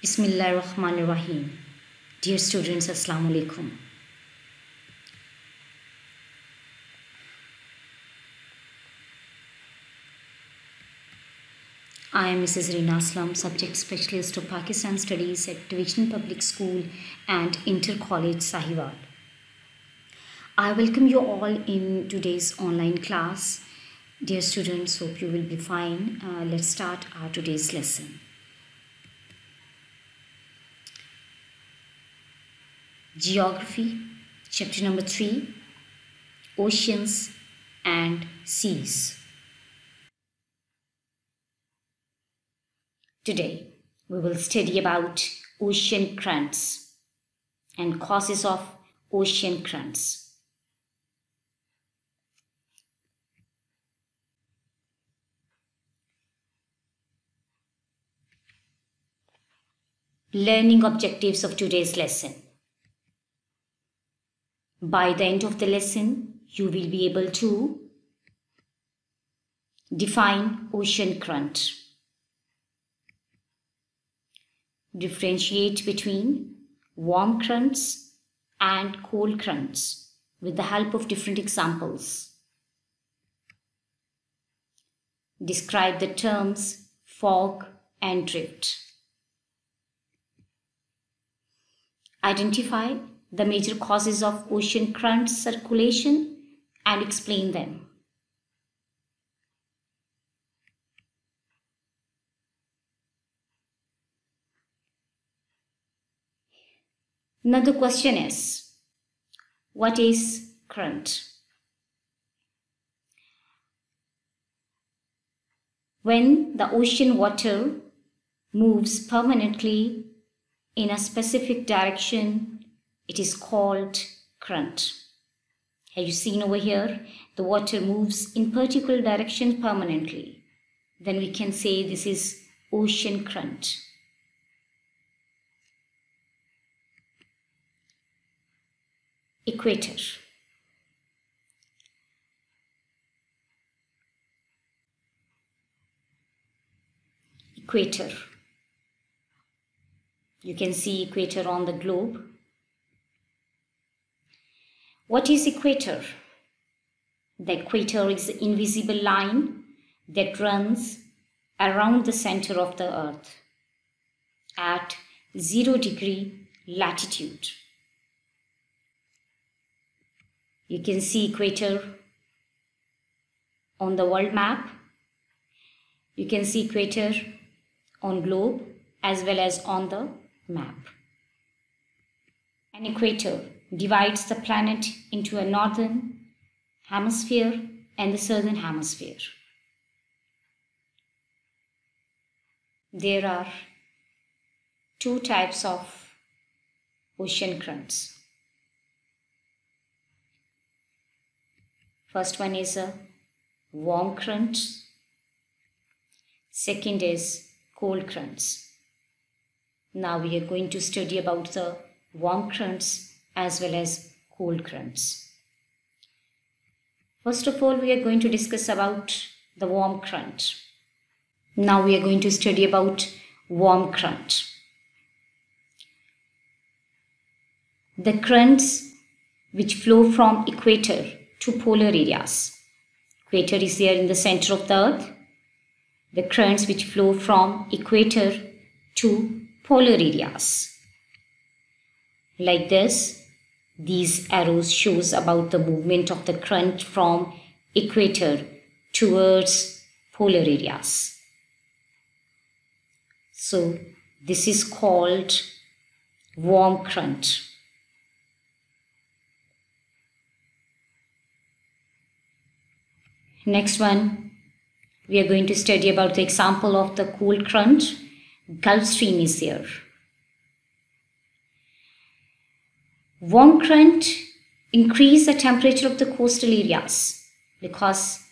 Bismillahirrahmanirrahim. Dear students, Assalamu alaikum. I am Mrs. Zarina Aslam, Subject Specialist of Pakistan Studies at Divisional Public School and Inter College Sahiwal. I welcome you all in today's online class. Dear students, hope you will be fine. Uh, let's start our today's lesson. Geography, chapter number 3 Oceans and Seas. Today, we will study about ocean currents and causes of ocean currents. Learning objectives of today's lesson. By the end of the lesson, you will be able to define ocean current, differentiate between warm currents and cold currents with the help of different examples. Describe the terms fog and drift. Identify the major causes of ocean current circulation and explain them. Now the question is, what is current? When the ocean water moves permanently in a specific direction, it is called current. Have you seen over here? The water moves in particular direction permanently. Then we can say this is ocean current. Equator. Equator. You can see equator on the globe. What is equator? The equator is the invisible line that runs around the center of the earth at 0 degree latitude. You can see equator on the world map. You can see equator on globe as well as on the map. An equator divides the planet into a northern hemisphere and the southern hemisphere. There are two types of ocean currents. First one is a warm current. Second is cold currents. Now we are going to study about the warm currents as well as cold currents. First of all, we are going to discuss about the warm current. Now we are going to study about warm current. The currents which flow from equator to polar areas. Equator is there in the center of the earth. The currents which flow from equator to polar areas. Like this, these arrows shows about the movement of the current from equator towards polar areas. So this is called warm current. Next one, we are going to study about the example of the cold current. Gulf Stream is here. Warm current increase the temperature of the coastal areas because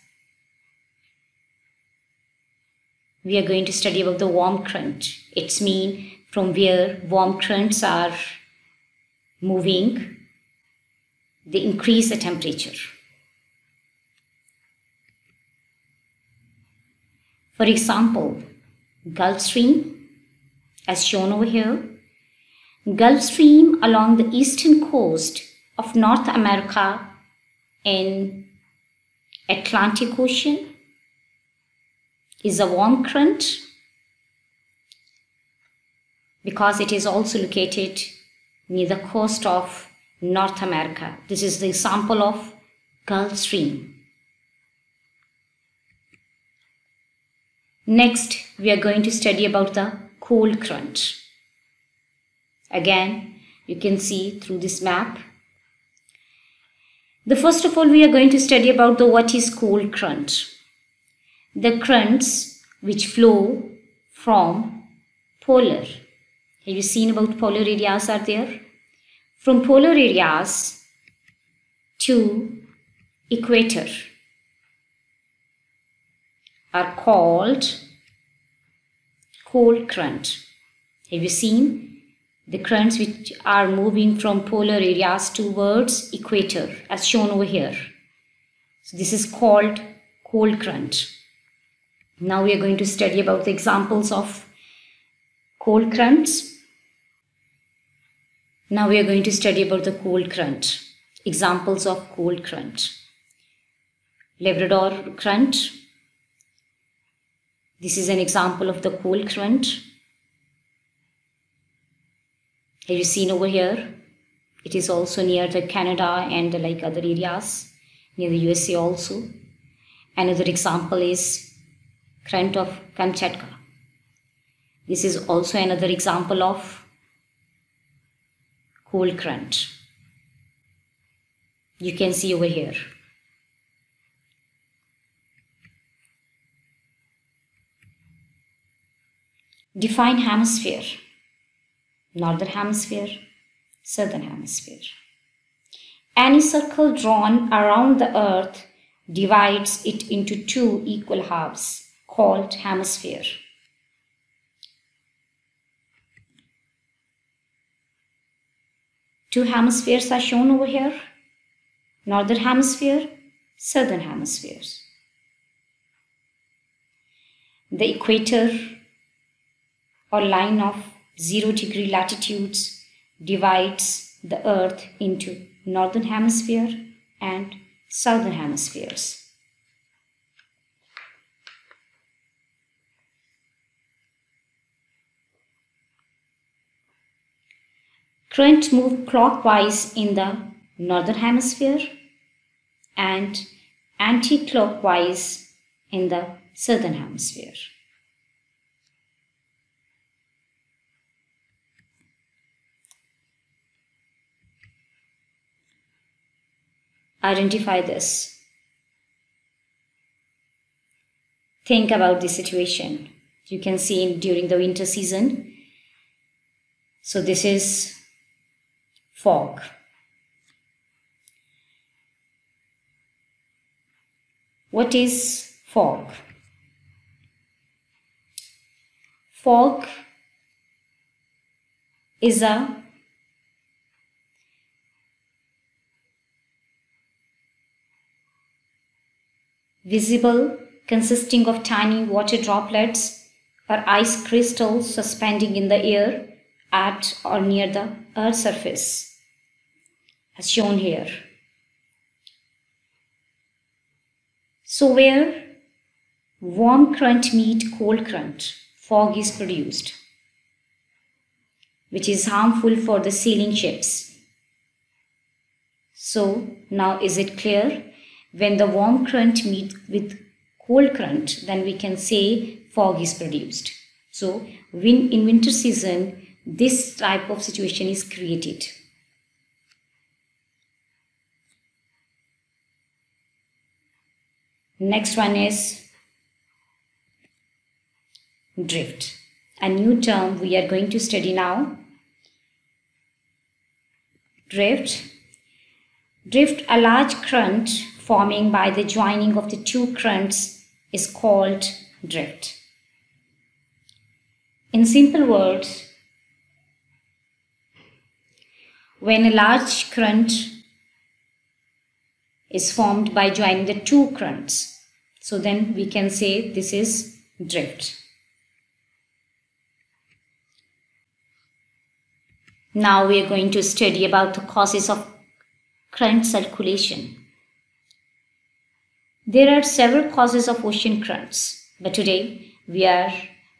we are going to study about the warm current. It's mean from where warm currents are moving, they increase the temperature. For example, Gulf Stream as shown over here. Gulf Stream along the eastern coast of North America in Atlantic Ocean is a warm current because it is also located near the coast of North America. This is the example of Gulf Stream. Next, we are going to study about the cold current. Again, you can see through this map. The first of all, we are going to study about the what is cold current. The currents which flow from polar. Have you seen about polar areas are there? From polar areas to equator are called cold current. Have you seen the currents which are moving from polar areas towards equator as shown over here? So this is called cold current. Now we are going to study about the examples of cold currents. Now we are going to study about the cold current. Examples of cold current. Labrador current, this is an example of the cold current. Have you seen over here? It is also near the Canada and like other areas, near the USA also. Another example is current of Kamchatka. This is also another example of cold current. You can see over here. Define hemisphere. Northern hemisphere, southern hemisphere. Any circle drawn around the earth divides it into two equal halves called hemisphere. Two hemispheres are shown over here. Northern hemisphere, southern hemispheres. The equator or line of 0 degree latitudes divides the earth into northern hemisphere and southern hemispheres. Current move clockwise in the northern hemisphere and anti-clockwise in the southern hemisphere. Identify this. Think about the situation. You can see during the winter season. So this is fog. What is fog? Fog is a visible, consisting of tiny water droplets or ice crystals suspending in the air at or near the Earth's surface, as shown here. So, where warm current meet cold current, fog is produced, which is harmful for the sailing ships. So, now is it clear? When the warm current meets with cold current, then we can say fog is produced. So when in winter season, this type of situation is created. Next one is drift, a new term we are going to study now. Drift. Drift, a large current forming by the joining of the two currents is called drift. In simple words, when a large current is formed by joining the two currents, so then we can say this is drift. Now we are going to study about the causes of current circulation. There are several causes of ocean currents, but today we are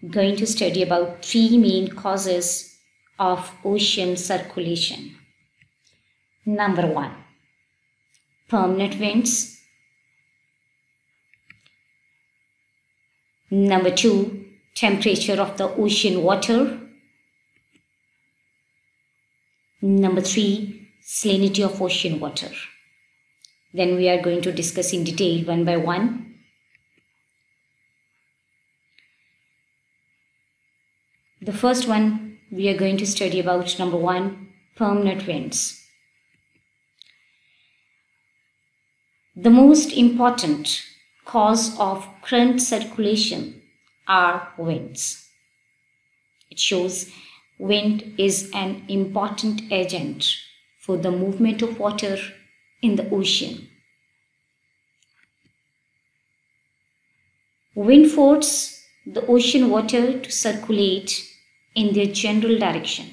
going to study about three main causes of ocean circulation. Number one, permanent winds. Number two, temperature of the ocean water. Number three, salinity of ocean water. Then we are going to discuss in detail one by one. The first one we are going to study about number one, permanent winds. The most important cause of current circulation are winds. It shows wind is an important agent for the movement of water in the ocean. Wind forces the ocean water to circulate in their general direction.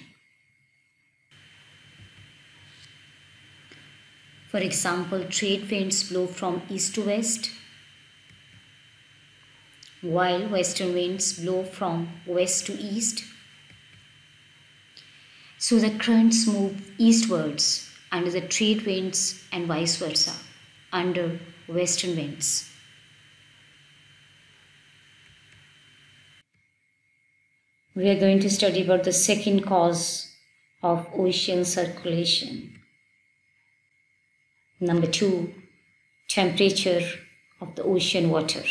For example, trade winds blow from east to west, while western winds blow from west to east. So the currents move eastwards under the trade winds and vice versa under western winds. We are going to study about the second cause of ocean circulation. Number two, temperature of the ocean water.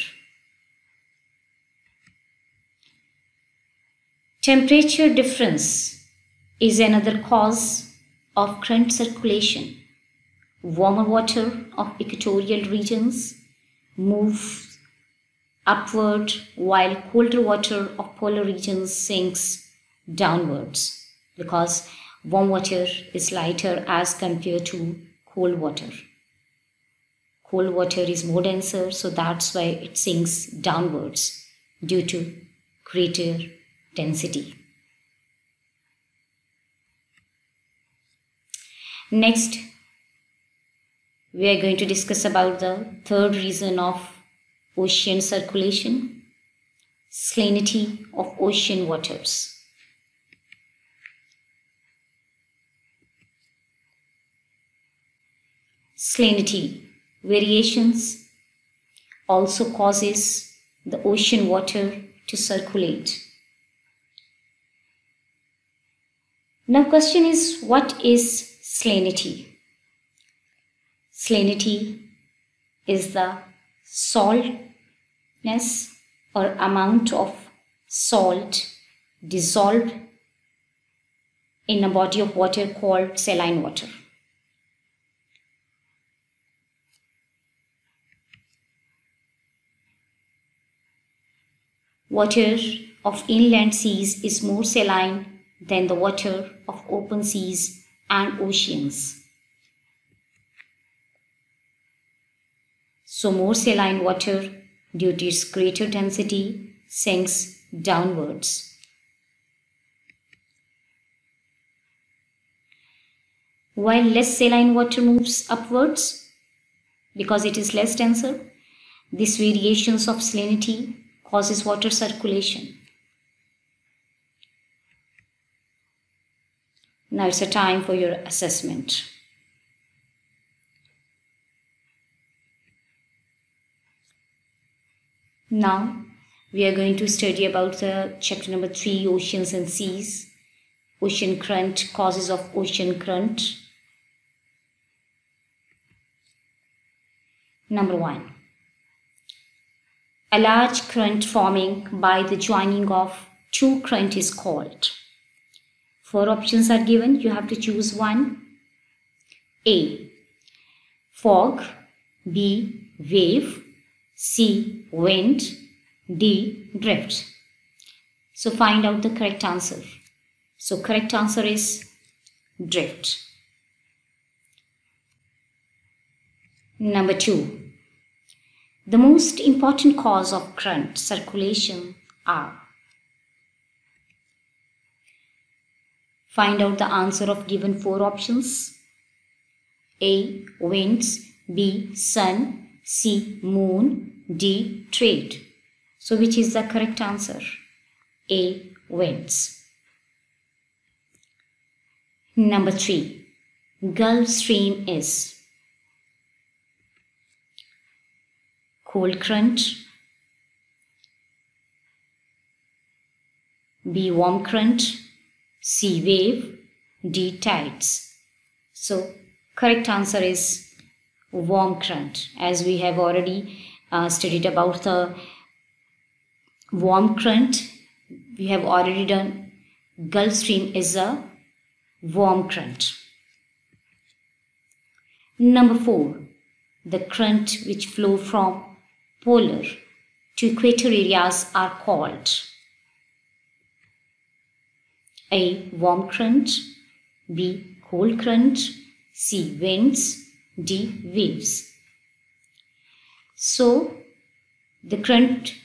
Temperature difference is another cause of current circulation. Warmer water of equatorial regions moves upward while colder water of polar regions sinks downwards because warm water is lighter as compared to cold water. Cold water is more denser, so that's why it sinks downwards due to greater density. Next, we are going to discuss about the third reason of ocean circulation, salinity of ocean waters. Salinity variations also causes the ocean water to circulate. Now question is what is salinity. Salinity is the saltness or amount of salt dissolved in a body of water called saline water. Water of inland seas is more saline than the water of open seas and oceans. So more saline water, due to its greater density, sinks downwards. While less saline water moves upwards, because it is less denser, these variations of salinity causes water circulation. Now it's a time for your assessment. Now we are going to study about the chapter number 3 oceans and seas. Ocean current causes of ocean current. Number 1 a large current forming by the joining of two current is called Four options are given. You have to choose one. A. Fog. B. Wave. C. Wind. D. Drift. So find out the correct answer. So correct answer is drift. Number two. The most important cause of current circulation are Find out the answer of given four options. A. Winds. B. Sun. C. Moon. D. Trade. So which is the correct answer? A. Winds. Number 3. Gulf Stream is cold current, B. Warm current, C. Wave, D. Tides. So correct answer is warm current as we have already uh, studied about the warm current we have already done Gulf Stream is a warm current. Number 4. The current which flow from polar to equator areas are called A. Warm current B. Cold current C. Winds D. Waves. So, the current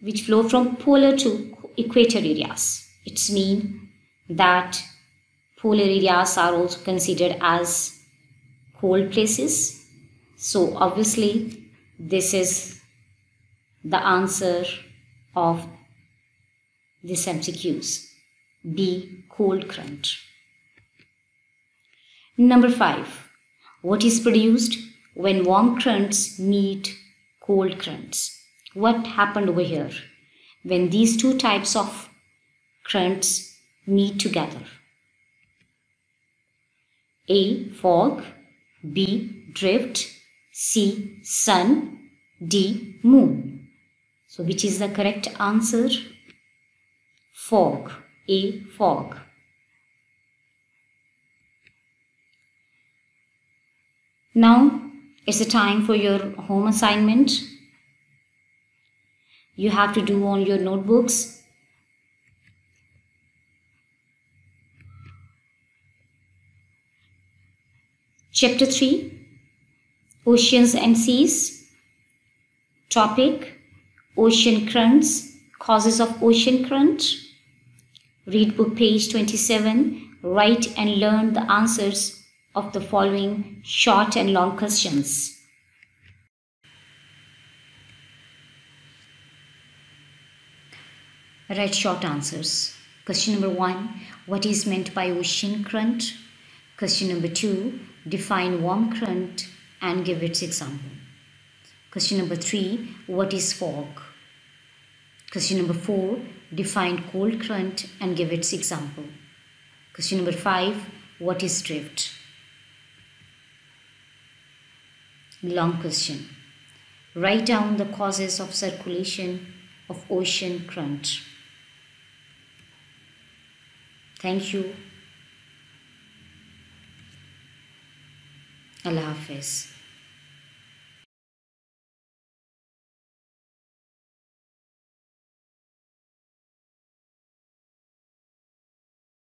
which flow from polar to equator areas. It's mean that polar areas are also considered as cold places. So obviously this is the answer of this MCQs. B. Cold current. Number 5. What is produced when warm currents meet cold currents? What happened over here when these two types of currents meet together? A. Fog B. Drift C. Sun D. Moon. So which is the correct answer? Fog. A. Fog. Now it's the time for your home assignment. You have to do on your notebooks. Chapter 3 Oceans and Seas. Topic Ocean Currents, Causes of Ocean Current. Read book page 27. Write and learn the answers of the following short and long questions. Write short answers. Question number one What is meant by ocean current? Question number two Define warm current and give its example. Question number three What is fog? Question number four Define cold current and give its example. Question number five What is drift? Long question. Write down the causes of circulation of ocean current. Thank you. Allah Hafiz.